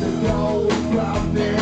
the road problem. there.